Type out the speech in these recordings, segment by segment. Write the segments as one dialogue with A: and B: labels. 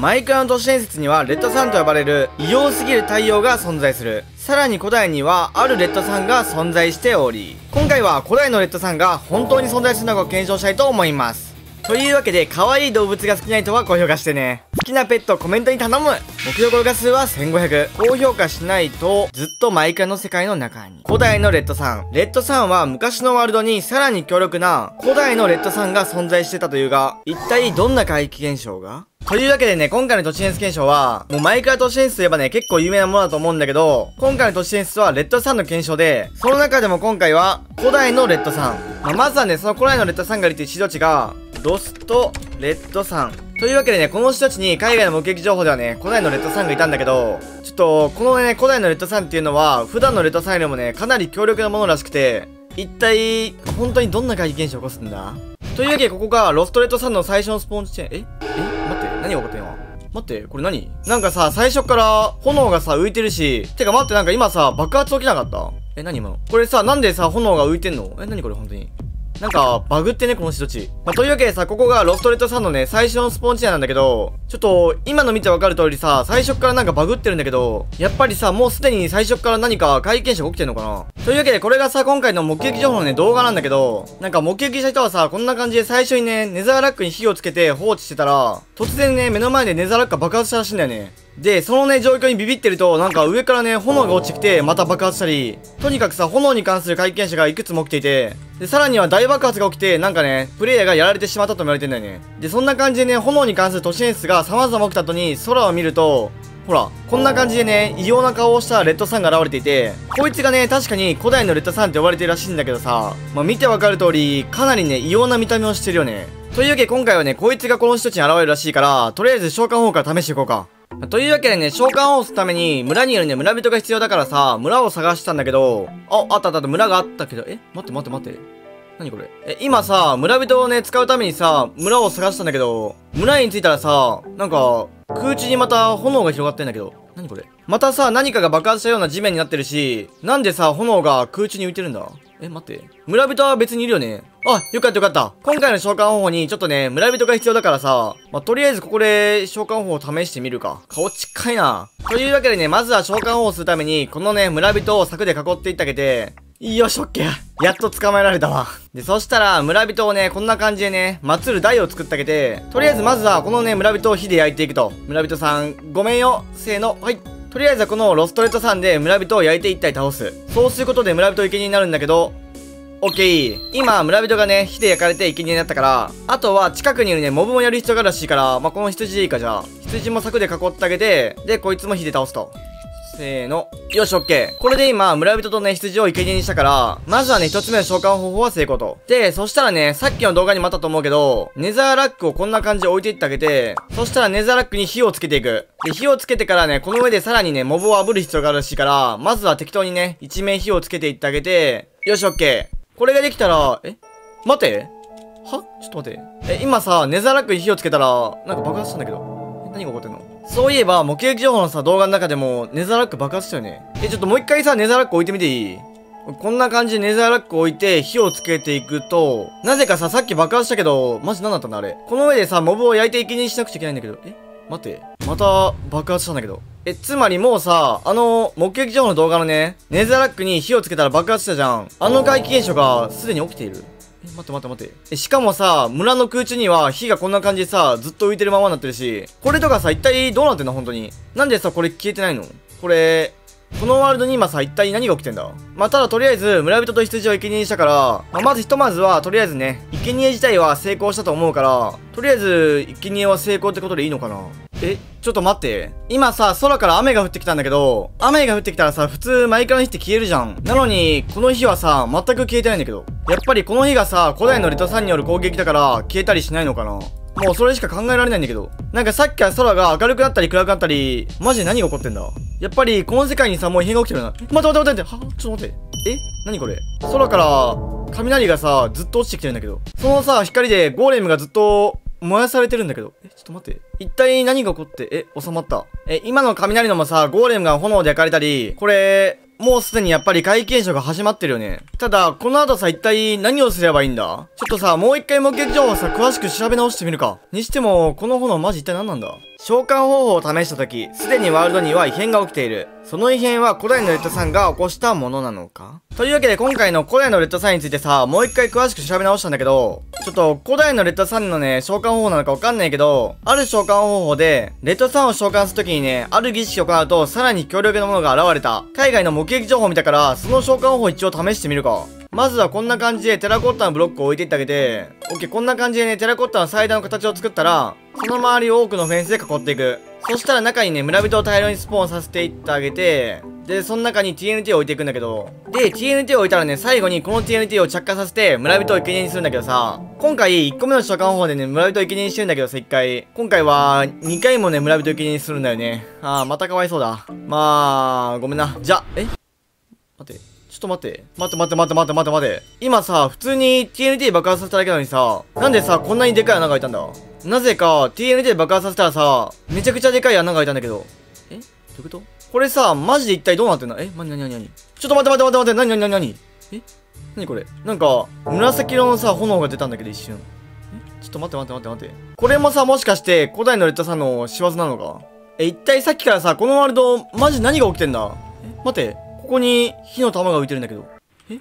A: マイクラの都市伝説にはレッドサンと呼ばれる異様すぎる太陽が存在する。さらに古代にはあるレッドサンが存在しており、今回は古代のレッドサンが本当に存在するのかを検証したいと思います。というわけで、可愛い動物が好きな人は高評価してね。好きなペットコメントに頼む目標高画数は1500。高評価しないと、ずっとマイカの世界の中に。古代のレッドサン。レッドサンは昔のワールドにさらに強力な古代のレッドサンが存在してたというが、一体どんな怪奇現象が？というわけでね、今回の都市伝説検証は、もうマイクラ都市伝説といえばね、結構有名なものだと思うんだけど、今回の都市伝説はレッドサンの検証で、その中でも今回は、古代のレッドサン。まあ、まずはね、その古代のレッドサンがいるという指導地が、ロスト、レッドサン。というわけでね、この人たちに海外の目撃情報ではね、古代のレッドサンがいたんだけど、ちょっと、このね、古代のレッドサンっていうのは、普段のレッドサンよりもね、かなり強力なものらしくて、一体、本当にどんな怪奇現象を起こすんだ？というわけで、ここが、ロストレッドサンの最初のスポンジチェーン。地点。え？え？待って、何が起こってんの？待って、これ何？なんかさ、最初から炎がさ、浮いてるし、てか待って、なんか今さ、爆発起きなかった？え、何今の？これさ、なんでさ、炎が浮いてんの？え、何これ本当に？なんか、バグってね、この人たち。まあ、というわけでさ、ここがロストレッドさんのね、最初のスポン地点なんだけど、ちょっと、今の見てわかる通りさ、最初からなんかバグってるんだけど、やっぱりさ、もうすでに最初から何か怪奇現象が起きてんのかなというわけで、これがさ、今回の目撃情報のね、動画なんだけど、なんか目撃した人はさ、こんな感じで最初にね、ネザーラックに火をつけて放置してたら、突然ね、目の前でネザーラックが爆発したらしいんだよね。で、そのね、状況にビビってると、なんか上からね、炎が落ちてきて、また爆発したり、とにかくさ、炎に関する会見者がいくつも起きていて、で、さらには大爆発が起きて、なんかね、プレイヤーがやられてしまったと言われてんだよね。で、そんな感じでね、炎に関する都市演出が様々起きた後に、空を見ると、ほら、こんな感じでね、異様な顔をしたレッドサンが現れていて、こいつがね、確かに古代のレッドサンって呼ばれてるらしいんだけどさ、まあ、見てわかる通り、かなりね、異様な見た目をしてるよね。というわけで今回はね、こいつがこの人たちに現れるらしいから、とりあえず召喚法から試していこうか。というわけでね、召喚を押すために、村にいるね、村人が必要だからさ、村を探したんだけど、あ、あったあった、村があったけど、え待って待って待って。何これ？え、今さ、村人をね、使うためにさ、村を探したんだけど、村に着いたらさ、なんか、空中にまた炎が広がってんだけど、何これ？またさ、何かが爆発したような地面になってるし、なんでさ、炎が空中に浮いてるんだ？え、待って。村人は別にいるよね。あ、よかったよかった。今回の召喚方法にちょっとね、村人が必要だからさ、まあ、とりあえずここで召喚法を試してみるか。顔近いな。というわけでね、まずは召喚法をするために、このね、村人を柵で囲っていってあげて、よし、オッケー。やっと捕まえられたわ。で、そしたら、村人をね、こんな感じでね、祀る台を作ってあげて、とりあえずまずは、このね、村人を火で焼いていくと。村人さん、ごめんよ。せーの、はい。とりあえずはこのロストレットさんで村人を焼いて一体倒す。そうすることで村人生贄になるんだけど、オッケー。今、村人がね、火で焼かれて生贄になったから、あとは近くにいるね、モブもやる必要があるらしいから、まあ、この羊でいいか、じゃあ。羊も柵で囲ってあげて、で、こいつも火で倒すと。せーの。よし、オッケー。これで今、村人とね、羊を生贄にしたから、まずはね、一つ目の召喚方法は成功と。で、そしたらね、さっきの動画にもあったと思うけど、ネザーラックをこんな感じで置いていってあげて、そしたらネザーラックに火をつけていく。で、火をつけてからね、この上でさらにね、モブを炙る必要があるしから、まずは適当にね、一面火をつけていってあげて、よし、オッケー。これができたら、え？待て？は？ちょっと待って。え、今さ、ネザーラックに火をつけたら、なんか爆発したんだけど。何が起こってんの？そういえば、目撃情報のさ、動画の中でも、ネザーラック爆発したよね。え、ちょっともう一回さ、ネザーラック置いてみていい？こんな感じでネザーラック置いて火をつけていくと、なぜかさ、さっき爆発したけど、マジ何だったんだあれ。この上でさ、モブを焼いて生贄にしなくちゃいけないんだけど。え？待って。また爆発したんだけど。え、つまりもうさ、あの、目撃情報の動画のね、ネザーラックに火をつけたら爆発したじゃん。あの怪奇現象がすでに起きている。待って待って待って。え、しかもさ、村の空中には火がこんな感じでさ、ずっと浮いてるままになってるし、これとかさ、一体どうなってんの本当に。なんでさ、これ消えてないの？これ、このワールドに今さ、一体何が起きてんだ？まあ、ただとりあえず、村人と羊を生贄にしたから、まあ、まずひとまずは、とりあえずね、生贄自体は成功したと思うから、とりあえず、生贄は成功ってことでいいのかな？え、ちょっと待って。今さ、空から雨が降ってきたんだけど、雨が降ってきたらさ、普通マイクラの日って消えるじゃん。なのに、この日はさ、全く消えてないんだけど。やっぱりこの日がさ、古代のレトさんによる攻撃だから、消えたりしないのかなもうそれしか考えられないんだけど。なんかさっきは空が明るくなったり暗くなったり、マジで何が起こってんだ？やっぱりこの世界にさ、もう異変が起きてるな。待って待って待って待って。は？ちょっと待って。え？何これ？空から雷がさ、ずっと落ちてきてるんだけど。そのさ、光でゴーレムがずっと燃やされてるんだけど。え、ちょっと待って。一体何が起こって、え、収まった。え、今の雷のもさ、ゴーレムが炎で焼かれたり、これ、もうすでにやっぱり怪奇現象が始まってるよね。ただ、この後さ、一体何をすればいいんだ？ちょっとさ、もう一回目撃情報さ、詳しく調べ直してみるか。にしても、この炎マジ一体何なんだ？召喚方法を試した時、すでにワールドには異変が起きている。その異変は古代のレッドさんが起こしたものなのか？というわけで今回の古代のレッドさんについてさ、もう一回詳しく調べ直したんだけど、ちょっと古代のレッドさんのね、召喚方法なのかわかんないけど、ある召喚方法で、レッドさんを召喚するときにね、ある儀式を行うとさらに強力なものが現れた。海外の目撃情報を見たから、その召喚方法一応試してみるか。まずはこんな感じでテラコッタのブロックを置いていってあげて、オッケーこんな感じでね、テラコッタの最大の形を作ったら、その周りを多くのフェンスで囲っていく。そしたら中にね、村人を大量にスポーンさせていってあげて、で、その中に TNT を置いていくんだけど、で、TNT を置いたらね、最後にこの TNT を着火させて、村人を生贄にするんだけどさ、今回1個目の召喚法でね、村人を生贄にしてるんだけどさ、1回。今回は、2回もね、村人を生贄にするんだよね。あー、またかわいそうだ。まあ、ごめんな。じゃ、え？待って。ちょっと待って。待って待って待って待って待って待って。今さ、普通に TNT 爆発させただけなのにさ、なんでさ、こんなにでかい穴が開いたんだ？なぜか TNT 爆発させたらさ、めちゃくちゃでかい穴が開いたんだけど。え？どういうこと？これさ、マジで一体どうなってんの？え？なになになにちょっと待って待って待って待って、なになになになにえ？なにこれ？なんか、紫色のさ、炎が出たんだけど一瞬。え？ちょっと待って待って待って待って。これもさ、もしかして古代のレッドさんの仕業なのか？え、一体さっきからさ、このワールド、マジ何が起きてんだ？え？待って。ここに火の玉が浮いてるんだけど。え？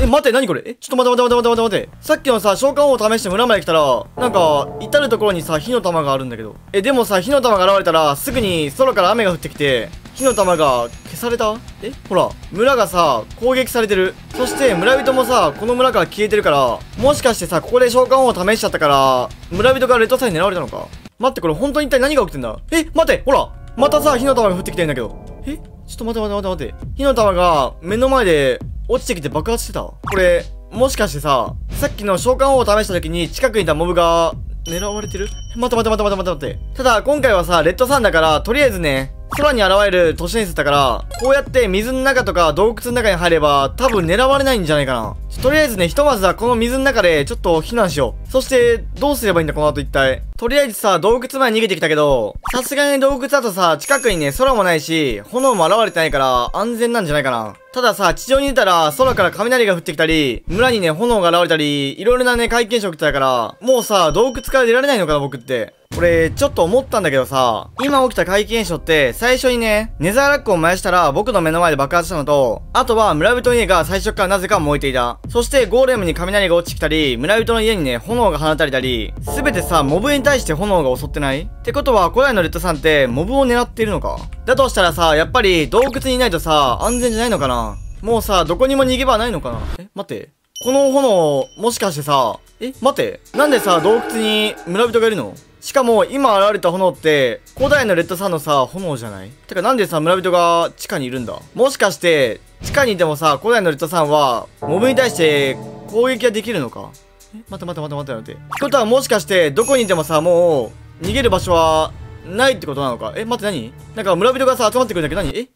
A: え、待って、何これ？え、ちょっと待って待って待って待って待って。さっきのさ、召喚王を試して村まで来たら、なんか、至るところにさ、火の玉があるんだけど。え、でもさ、火の玉が現れたら、すぐに空から雨が降ってきて、火の玉が消された？え？ほら、村がさ、攻撃されてる。そして村人もさ、この村から消えてるから、もしかしてさ、ここで召喚王を試しちゃったから、村人がレッドサイン狙われたのか？待って、これ本当に一体何が起きてんだ？え？待ってほらまたさ、火の玉が降ってきてるんだけど。え？ちょっと待って待って待って待って。火の玉が目の前で落ちてきて爆発してたこれ、もしかしてさ、さっきの召喚王を試した時に近くにいたモブが狙われてる？待って待って待って待って待って。ただ、今回はさ、レッドサンだから、とりあえずね、空に現れる都市伝説だから、こうやって水の中とか洞窟の中に入れば、多分狙われないんじゃないかな。とりあえずね、ひとまずはこの水の中でちょっと避難しよう。そして、どうすればいいんだ、この後一体？とりあえずさ、洞窟まで逃げてきたけど、さすがに洞窟だとさ、近くにね、空もないし、炎も現れてないから、安全なんじゃないかな。たださ、地上に出たら、空から雷が降ってきたり、村にね、炎が現れたり、いろいろなね、皆勤職ってたから、もうさ、洞窟から出られないのかな、僕って。これ、ちょっと思ったんだけどさ、今起きた怪奇現象って、最初にね、ネザーラックを燃やしたら僕の目の前で爆発したのと、あとは村人の家が最初からなぜか燃えていた。そしてゴーレムに雷が落ちてきたり、村人の家にね、炎が放たれたり、すべてさ、モブに対して炎が襲ってない？ってことは、古代のレッドさんってモブを狙っているのか？だとしたらさ、やっぱり洞窟にいないとさ、安全じゃないのかな？もうさ、どこにも逃げ場ないのかな？え、待って。この炎、もしかしてさ、え、待って。なんでさ、洞窟に村人がいるの？しかも、今現れた炎って、古代のレッドさんのさ、炎じゃない？てかなんでさ、村人が地下にいるんだ？もしかして、地下にいてもさ、古代のレッドさんは、モブに対して攻撃ができるのか？え待って待って待って待って待って。ってことはもしかして、どこにいてもさ、もう、逃げる場所は、ないってことなのか？え、待って何？なんか村人がさ、集まってくるんだけど何？え？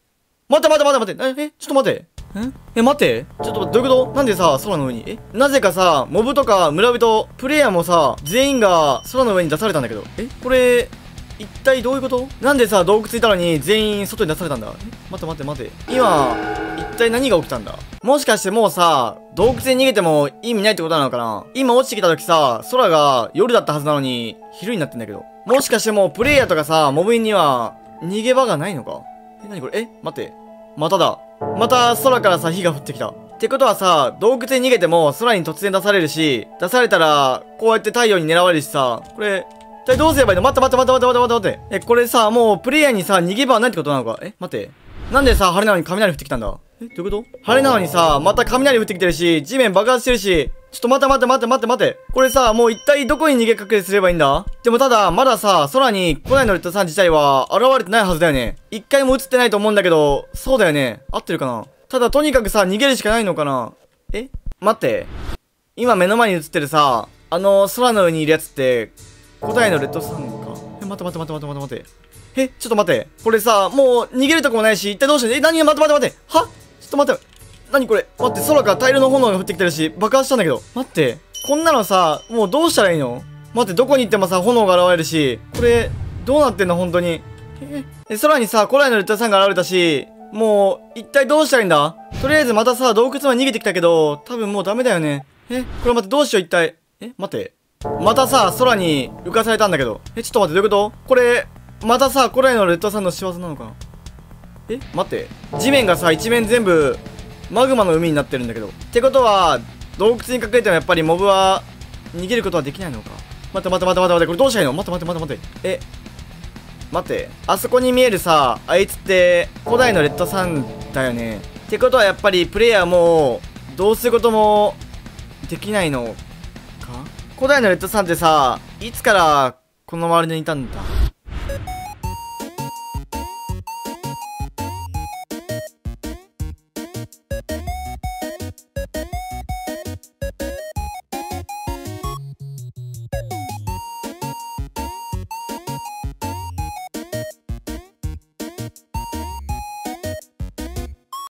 A: 待って待って待って待って。え、ちょっと待って。え待って。ちょっとどういうこと？なんでさ、空の上に？えなぜかさ、モブとか村人、プレイヤーもさ、全員が空の上に出されたんだけど。えこれ、一体どういうこと？なんでさ、洞窟いたのに全員外に出されたんだ？え待って待って待って。今、一体何が起きたんだ？もしかしてもうさ、洞窟に逃げても意味ないってことなのかな？今落ちてきた時さ、空が夜だったはずなのに、昼になってんだけど。もしかしてもうプレイヤーとかさ、モブインには、逃げ場がないのか？え、なにこれ？え待って。まただ。また空からさ、火が降ってきた。ってことはさ、洞窟に逃げても空に突然出されるし、出されたら、こうやって太陽に狙われるしさ、これ、一体どうすればいいの？待って待って待って待って待って待って。え、これさ、もうプレイヤーにさ、逃げ場はないってことなのか？え、待って。なんでさ、晴れなのに雷降ってきたんだ？え、どういうこと？晴れなのにさ、また雷降ってきてるし、地面爆発してるし、ちょっと待て待て待て待て待て。これさ、もう一体どこに逃げ隠れすればいいんだ？でもただ、まださ、空に古代のレッドさん自体は現れてないはずだよね。一回も映ってないと思うんだけど、そうだよね。合ってるかな？ただとにかくさ、逃げるしかないのかな？え？待って。今目の前に映ってるさ、あの空の上にいるやつって、古代のレッドさんか？え、待て待て待て待て待て待て。え、ちょっと待って。これさ、もう逃げるとこもないし、一体どうしてえ、何待って待って待って。は？ちょっと待って。何これ？待って、空から大量の炎が降ってきてるし、爆発したんだけど。待って。こんなのさ、もうどうしたらいいの？待って、どこに行ってもさ、炎が現れるし、これ、どうなってんの？本当に。え、空にさ、古代のレッドさんが現れたし、もう、一体どうしたらいいんだ？とりあえずまたさ、洞窟まで逃げてきたけど、多分もうダメだよね。え、これ待って、どうしよう一体？え、待って。またさ、空に浮かされたんだけど。え、ちょっと待って、どういうこと？これ、またさ古代のレッドさんの仕業なのかえ？待って地面がさ一面全部マグマの海になってるんだけど。ってことは洞窟に隠れてもやっぱりモブは逃げることはできないのか。待って待って待って待ってこれどうしたらいいの？待って待って待って待って。え待って。あそこに見えるさあいつって古代のレッドさんだよね。ってことはやっぱりプレイヤーもどうすることもできないのか？古代のレッドさんってさいつからこの周りにいたんだ？